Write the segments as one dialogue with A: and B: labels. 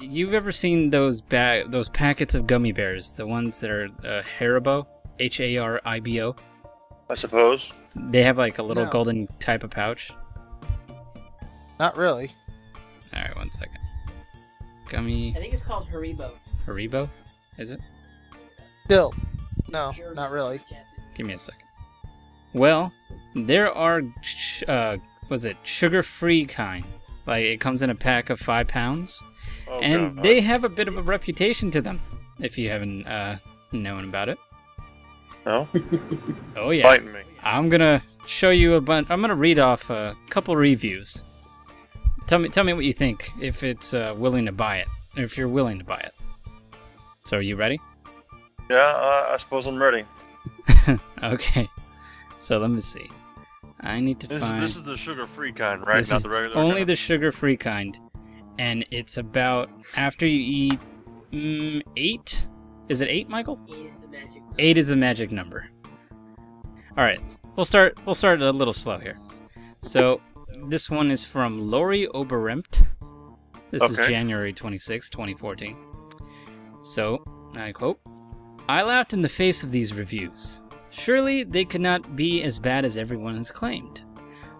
A: you've ever seen those bag those packets of gummy bears, the ones that are uh, Haribo, H A R I B O.
B: I suppose.
A: They have like a little
C: No.
A: golden type of pouch.
C: Not really.
A: All right, one second. Gummy
D: I think it's called Haribo.
A: Haribo, is it?
C: Still. No, not really.
A: Give me a second. Well, there are, uh, was it sugar-free kind? Like it comes in a pack of five pounds,
B: Oh,
A: and
B: God.
A: they have a bit of a reputation to them. If you haven't uh, known about it.
B: No?
A: Oh yeah.
B: Me.
A: I'm gonna show you a bunch. I'm gonna read off a couple reviews. Tell me, tell me what you think. If it's uh, willing to buy it, if you're willing to buy it. So, are you ready?
B: Yeah, uh, I suppose I'm ready.
A: Okay. So let me see. I need to
B: This,
A: find.
B: this is the sugar-free kind, right?
A: This
B: Not the regular
A: only
B: kind.
A: the sugar-free kind, and it's about after you eat mm, eight. Is it eight, Michael?
D: Eight is the magic.
A: Eight is the magic number. All right, we'll start. We'll start a little slow here. So this one is from Lori Oberempt. This is January 26, 2014. So I quote: "I laughed in the face of these reviews. Surely they could not be as bad as everyone has claimed."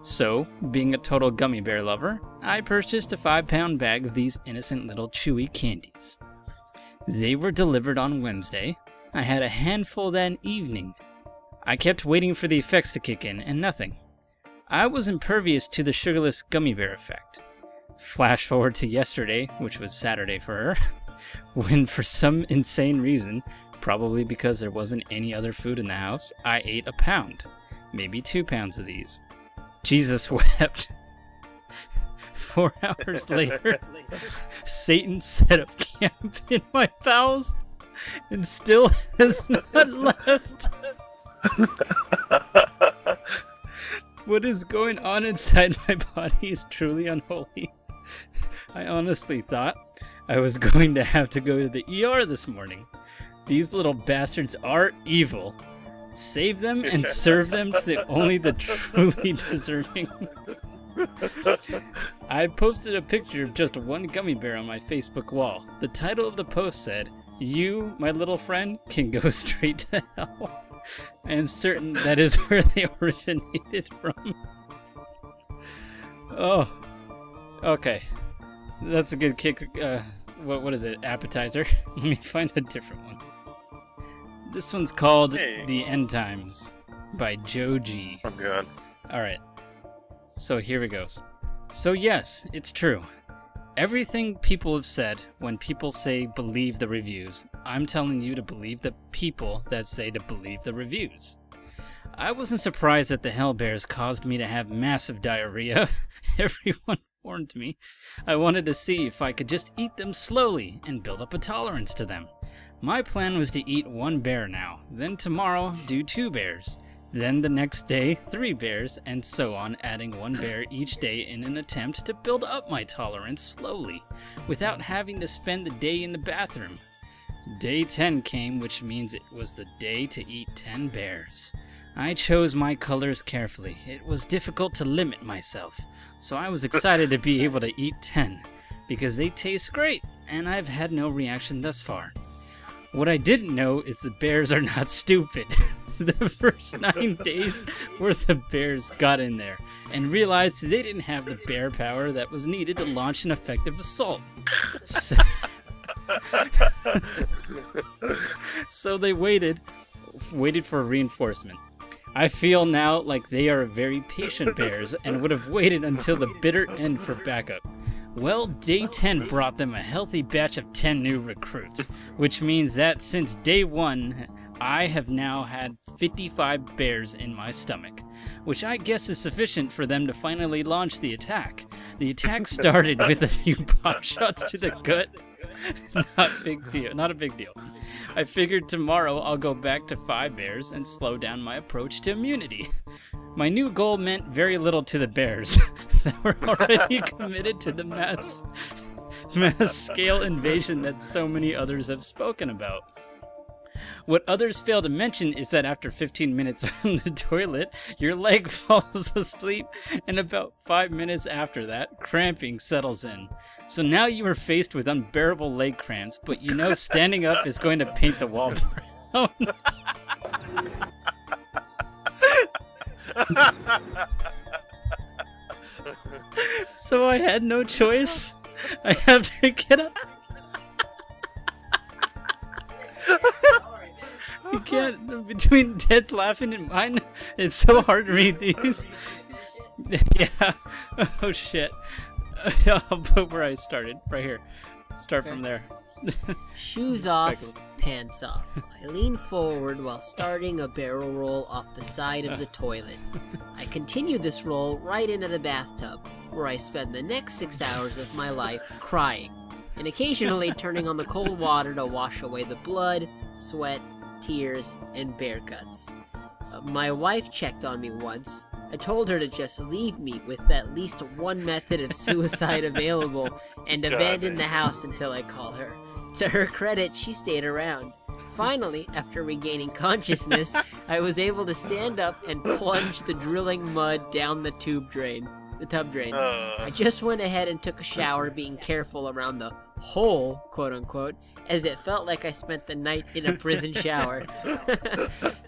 A: So, being a total gummy bear lover, I purchased a five pound bag of these innocent little chewy candies. They were delivered on Wednesday. I had a handful that evening. I kept waiting for the effects to kick in, and nothing. I was impervious to the sugarless gummy bear effect. Flash forward to yesterday, which was Saturday for her, when for some insane reason, probably because there wasn't any other food in the house, I ate a pound, maybe two pounds of these. Jesus wept. Four hours later, Satan set up camp in my bowels and still has not left. what is going on inside my body is truly unholy. I honestly thought I was going to have to go to the ER this morning. These little bastards are evil. Save them and serve them to the, only the truly deserving. I posted a picture of just one gummy bear on my Facebook wall. The title of the post said, You, my little friend, can go straight to hell. I am certain that is where they originated from. Oh. Okay. That's a good kick. Uh, what, what is it? Appetizer? Let me find a different one. This one's called
B: Hey.
A: The End Times by Joji. G.
B: I'm good.
A: All right. So here it goes. So, yes, it's true. Everything people have said when people say believe the reviews, I'm telling you to believe the people that say to believe the reviews. I wasn't surprised that the Hell Bears caused me to have massive diarrhea. Everyone warned me. I wanted to see if I could just eat them slowly and build up a tolerance to them. My plan was to eat one bear now, then tomorrow do two bears, then the next day three bears, and so on, adding one bear each day in an attempt to build up my tolerance slowly, without having to spend the day in the bathroom. Day 10 came, which means it was the day to eat 10 bears. I chose my colors carefully. It was difficult to limit myself, so I was excited to be able to eat 10, because they taste great, and I've had no reaction thus far. What I didn't know is the bears are not stupid. the first nine days worth of bears got in there and realized they didn't have the bear power that was needed to launch an effective assault. So, so they waited, waited for reinforcement. I feel now like they are very patient bears and would have waited until the bitter end for backup. Well, day 10 brought them a healthy batch of 10 new recruits, which means that since day 1, I have now had 55 bears in my stomach, which I guess is sufficient for them to finally launch the attack. The attack started with a few pop shots to the gut. not big deal, not a big deal. I figured tomorrow I'll go back to 5 bears and slow down my approach to immunity. My new goal meant very little to the bears that were already committed to the mass mass scale invasion that so many others have spoken about. What others fail to mention is that after 15 minutes on the toilet, your leg falls asleep, and about 5 minutes after that, cramping settles in. So now you are faced with unbearable leg cramps, but you know standing up is going to paint the wall brown. so I had no choice. I have to get up. You can't between Ted's laughing and mine. It's so hard to read these. yeah. Oh shit. I'll put where I started, right here. Start from there.
D: Shoes off, pants off. I lean forward while starting a barrel roll off the side of the toilet. I continue this roll right into the bathtub, where I spend the next six hours of my life crying, and occasionally turning on the cold water to wash away the blood, sweat, tears, and bear guts. Uh, my wife checked on me once. I told her to just leave me with at least one method of suicide available and abandon the house until I call her. To her credit, she stayed around. Finally, after regaining consciousness, I was able to stand up and plunge the drilling mud down the tube drain. The tub drain.
B: Uh,
D: I just went ahead and took a shower, being careful around the hole, quote unquote, as it felt like I spent the night in a prison shower.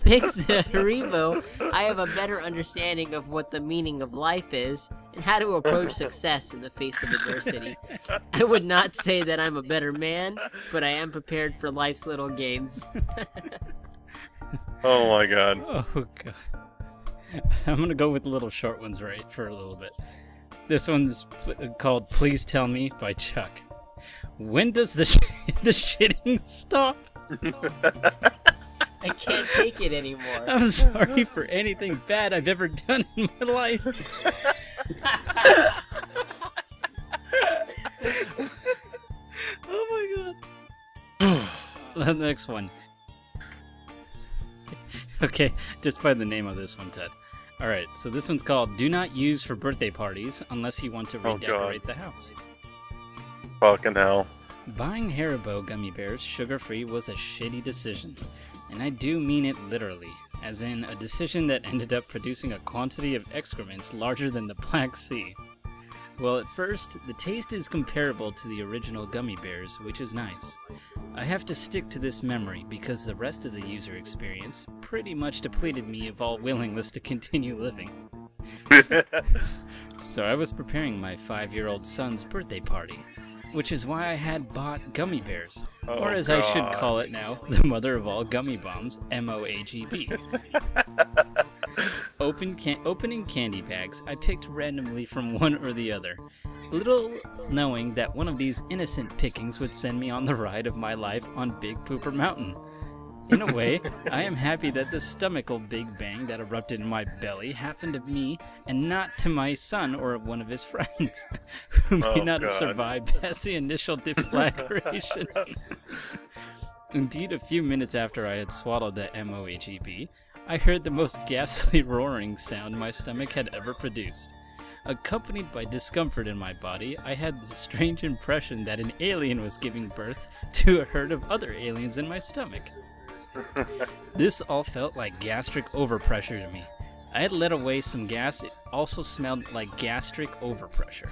D: Thanks to Haribo, I have a better understanding of what the meaning of life is and how to approach success in the face of adversity. I would not say that I'm a better man, but I am prepared for life's little games.
B: oh my god.
A: Oh god. I'm gonna go with the little short ones right for a little bit. This one's pl- uh, called "Please Tell Me" by Chuck. When does the sh- the shitting stop?
D: I can't take it anymore.
A: I'm sorry for anything bad I've ever done in my life. oh my god. the next one. Okay, just by the name of this one, Ted. Alright, so this one's called Do Not Use for Birthday Parties Unless You Want to
B: Oh,
A: Redecorate the House.
B: Fucking hell.
A: Buying Haribo gummy bears sugar free was a shitty decision. And I do mean it literally, as in a decision that ended up producing a quantity of excrements larger than the Black Sea. Well, at first, the taste is comparable to the original gummy bears, which is nice. I have to stick to this memory because the rest of the user experience pretty much depleted me of all willingness to continue living. So I was preparing my five year old son's birthday party, which is why I had bought gummy bears,
B: Oh,
A: or as I should call it now, the mother of all gummy bombs, M O A G B. Open can- opening candy bags, I picked randomly from one or the other, little knowing that one of these innocent pickings would send me on the ride of my life on Big Pooper Mountain. In a way, I am happy that the stomachal big bang that erupted in my belly happened to me and not to my son or one of his friends, who may
B: Oh,
A: not have survived past the initial deflagration. Indeed, a few minutes after I had swallowed the MOHEB, I heard the most ghastly roaring sound my stomach had ever produced. Accompanied by discomfort in my body, I had the strange impression that an alien was giving birth to a herd of other aliens in my stomach. this all felt like gastric overpressure to me. I had let away some gas, it also smelled like gastric overpressure.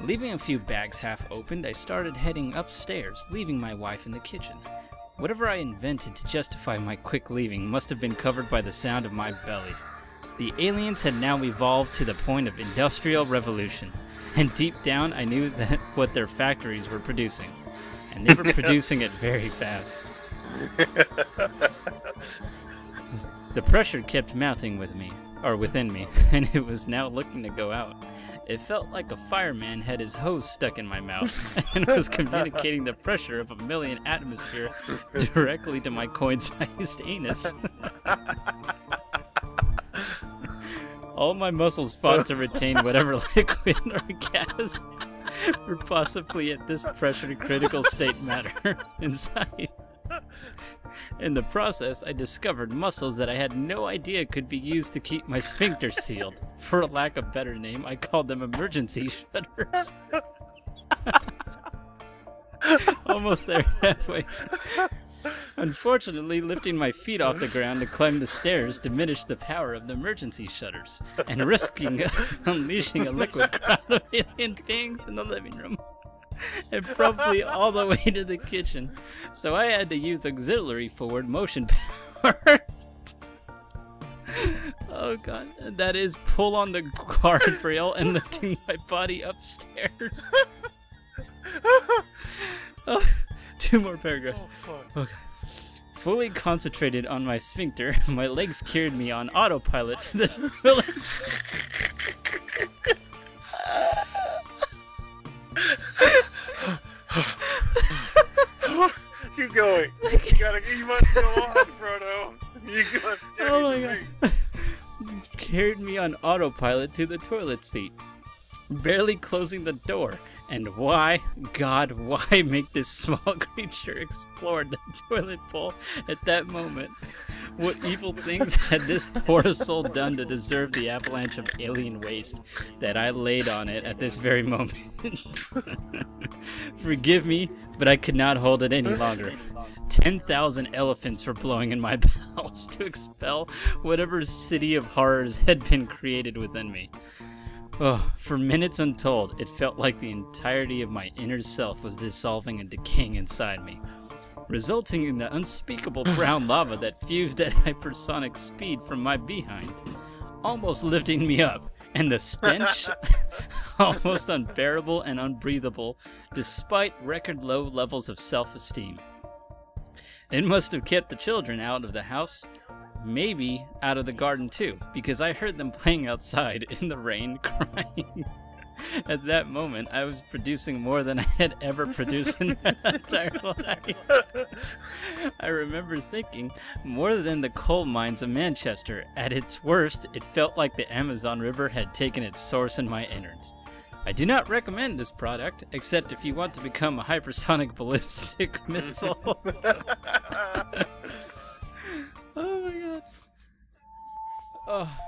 A: Leaving a few bags half opened, I started heading upstairs, leaving my wife in the kitchen. Whatever I invented to justify my quick leaving must have been covered by the sound of my belly. The aliens had now evolved to the point of industrial revolution, and deep down I knew that what their factories were producing, and they were producing it very fast. The pressure kept mounting with me, or within me, and it was now looking to go out. It felt like a fireman had his hose stuck in my mouth and was communicating the pressure of a million atmosphere directly to my coin-sized anus. All my muscles fought to retain whatever liquid or gas or possibly at this pressure critical state matter inside. In the process, I discovered muscles that I had no idea could be used to keep my sphincter sealed. For lack of better name, I called them emergency shutters. Almost there, halfway. Unfortunately, lifting my feet off the ground to climb the stairs diminished the power of the emergency shutters, and risking unleashing a liquid crowd of alien beings in the living room. And probably all the way to the kitchen. So I had to use auxiliary forward motion power. oh god. That is pull on the guardrail and lifting my body upstairs. Oh, two more paragraphs. Oh, okay. Fully concentrated on my sphincter, my legs carried me on autopilot to the
B: Keep going. You gotta. You must go on, Frodo. You must.
A: Oh my god. carried me on autopilot to the toilet seat, barely closing the door. And why, God, why make this small creature explore the toilet bowl at that moment? What evil things had this poor soul done to deserve the avalanche of alien waste that I laid on it at this very moment? Forgive me, but I could not hold it any longer. 10,000 elephants were blowing in my bowels to expel whatever city of horrors had been created within me. Oh, for minutes untold, it felt like the entirety of my inner self was dissolving and decaying inside me, resulting in the unspeakable brown lava that fused at hypersonic speed from my behind, almost lifting me up, and the stench almost unbearable and unbreathable, despite record low levels of self esteem. It must have kept the children out of the house, maybe out of the garden too, because I heard them playing outside in the rain, crying. At that moment, I was producing more than I had ever produced in my entire life. I remember thinking, more than the coal mines of Manchester. At its worst, it felt like the Amazon River had taken its source in my innards. I do not recommend this product, except if you want to become a hypersonic ballistic missile. Oh.